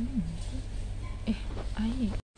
うん。えあいい。